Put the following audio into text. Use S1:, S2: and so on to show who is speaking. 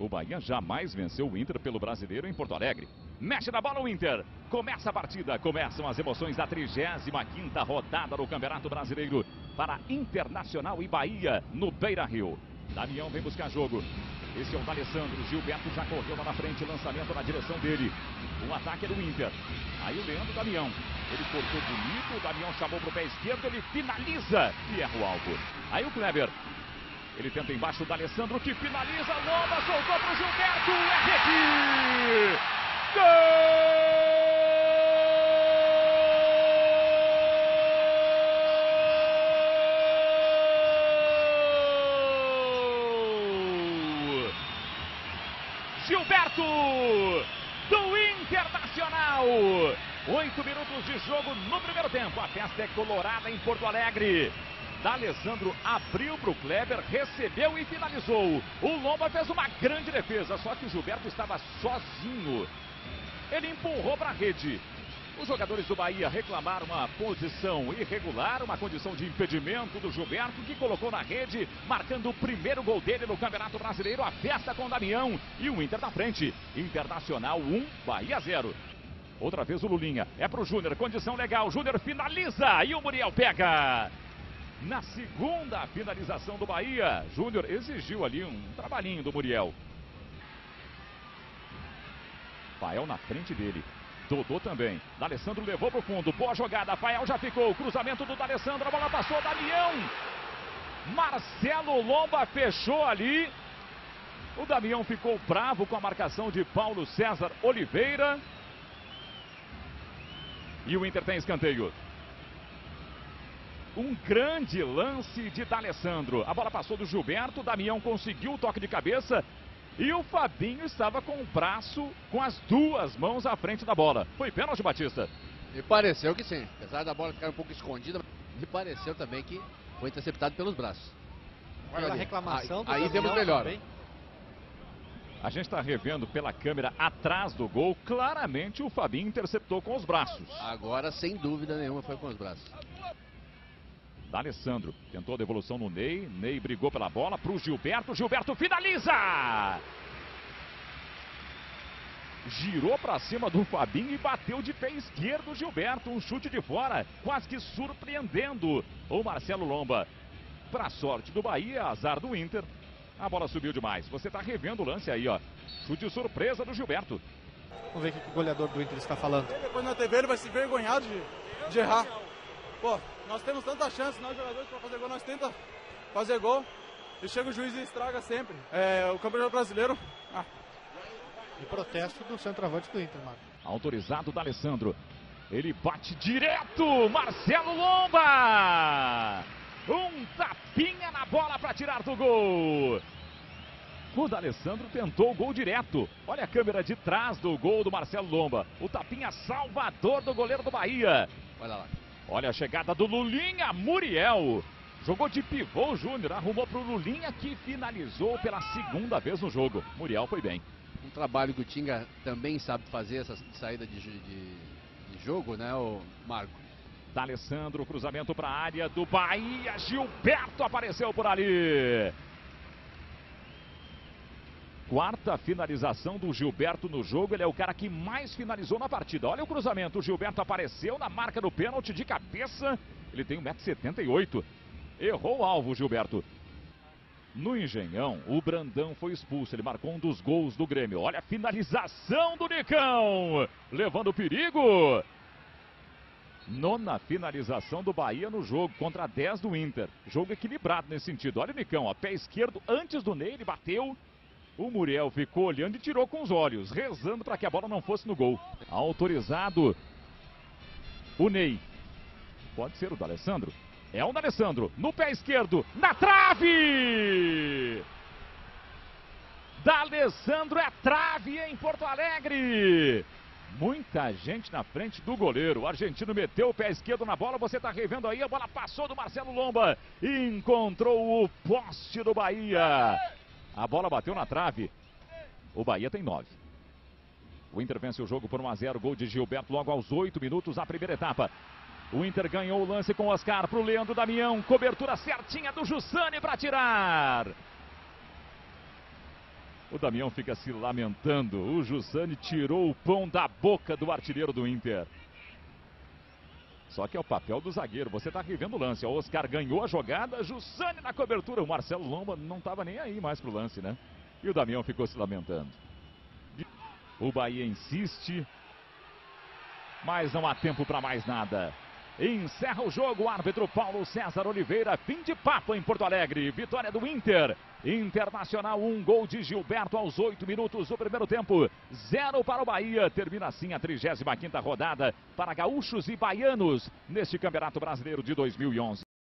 S1: O Bahia jamais venceu o Inter pelo brasileiro em Porto Alegre. Mexe na bola o Inter. Começa a partida, começam as emoções da 35ª rodada do Campeonato Brasileiro para Internacional e Bahia no Beira-Rio. Damião vem buscar jogo. Esse é o D'Alessandro. Gilberto já correu lá na frente, lançamento na direção dele. O ataque é do Inter. Aí o Leandro Damião. Ele cortou bonito, o Damião chamou para o pé esquerdo, ele finaliza e erra o alvo. Aí o Kleber ele tenta embaixo do Alessandro que finaliza. Lomba soltou para o Gilberto. É rede! Gol! Gilberto do Internacional. Oito minutos de jogo no primeiro tempo. A festa é colorada em Porto Alegre. D'Alessandro abriu para o Kleber, recebeu e finalizou. O Lomba fez uma grande defesa, só que o Gilberto estava sozinho. Ele empurrou para a rede. Os jogadores do Bahia reclamaram uma posição irregular, uma condição de impedimento do Gilberto, que colocou na rede, marcando o primeiro gol dele no Campeonato Brasileiro. A festa com o Damião e o Inter na frente. Internacional 1, Bahia 0. Outra vez o Lulinha. É para o Júnior, condição legal. Júnior finaliza e o Muriel pega na segunda finalização do Bahia. Júnior exigiu ali um trabalhinho do Muriel. Fael na frente dele. Dodô também. D'Alessandro levou para o fundo. Boa jogada. Fael já ficou. Cruzamento do D'Alessandro. A bola passou. Damião. Marcelo Lomba fechou ali. O Damião ficou bravo com a marcação de Paulo César Oliveira. E o Inter tem escanteio. Um grande lance de D'Alessandro. A bola passou do Gilberto, Damião conseguiu o toque de cabeça e o Fabinho estava com o braço, com as duas mãos à frente da bola. Foi pênalti, Batista?
S2: Me pareceu que sim. Apesar da bola ficar um pouco escondida, me pareceu também que foi interceptado pelos braços.
S3: Olha a reclamação
S2: aí, aí temos melhor. Também.
S1: A gente está revendo pela câmera atrás do gol. Claramente o Fabinho interceptou com os braços.
S2: Agora, sem dúvida nenhuma, foi com os braços.
S1: D'Alessandro tentou a devolução no Ney. Ney brigou pela bola para o Gilberto. Gilberto finaliza! Girou para cima do Fabinho e bateu de pé esquerdo Gilberto. Um chute de fora, quase que surpreendendo o Marcelo Lomba. Para sorte do Bahia, azar do Inter. A bola subiu demais. Você está revendo o lance aí, ó. Chute surpresa do Gilberto.
S3: Vamos ver o que o goleador do Inter está falando.
S4: Depois na TV ele vai se envergonhar de, de errar. Pô, nós temos tanta chance, nós jogadores, para fazer gol, nós tenta fazer gol. E chega o juiz e estraga sempre. É, o campeonato brasileiro. Ah.
S3: E protesto do centroavante do Inter, Marco.
S1: Autorizado da Alessandro. Ele bate direto. Marcelo Lomba. Um tapinha na bola para tirar do gol. O D'Alessandro tentou o gol direto. Olha a câmera de trás do gol do Marcelo Lomba. O tapinha salvador do goleiro do Bahia.
S2: Olha lá.
S1: Olha a chegada do Lulinha, Muriel. Jogou de pivô o Júnior, arrumou para o Lulinha que finalizou pela segunda vez no jogo. Muriel foi bem.
S2: Um trabalho que o Tinga também sabe fazer, essa saída de, de, de jogo, né, o Marco?
S1: D'Alessandro, cruzamento para a área do Bahia. Gilberto apareceu por ali. Quarta finalização do Gilberto no jogo. Ele é o cara que mais finalizou na partida. Olha o cruzamento. O Gilberto apareceu na marca do pênalti de cabeça. Ele tem 1,78m. Errou o alvo, Gilberto. No Engenhão, o Brandão foi expulso. Ele marcou um dos gols do Grêmio. Olha a finalização do Nicão. Levando perigo. Nona finalização do Bahia no jogo contra 10 do Inter. Jogo equilibrado nesse sentido. Olha o Nicão, ó, pé esquerdo antes do Ney, ele bateu o Muriel ficou olhando e tirou com os olhos, rezando para que a bola não fosse no gol. Autorizado o Ney. Pode ser o D'Alessandro. É o D'Alessandro, no pé esquerdo, na trave! D'Alessandro é trave em Porto Alegre! Muita gente na frente do goleiro. O argentino meteu o pé esquerdo na bola. Você está revendo aí. A bola passou do Marcelo Lomba. Encontrou o poste do Bahia. A bola bateu na trave. O Bahia tem nove. O Inter vence o jogo por 1 a 0. Gol de Gilberto logo aos 8 minutos da primeira etapa. O Inter ganhou o lance com o Oscar para o Leandro Damião. Cobertura certinha do Jussani para tirar. O Damião fica se lamentando. O Jussani tirou o pão da boca do artilheiro do Inter. Só que é o papel do zagueiro. Você está revendo o lance. O Oscar ganhou a jogada, Jussani na cobertura. O Marcelo Lomba não estava nem aí mais pro lance, né? E o Damião ficou se lamentando. O Bahia insiste. Mas não há tempo para mais nada. Encerra o jogo, o árbitro Paulo César Oliveira. Fim de papo em Porto Alegre. Vitória do Inter. Internacional, um gol de Gilberto aos oito minutos do primeiro tempo. Zero para o Bahia. Termina assim a 35 rodada para gaúchos e baianos neste Campeonato Brasileiro de 2011.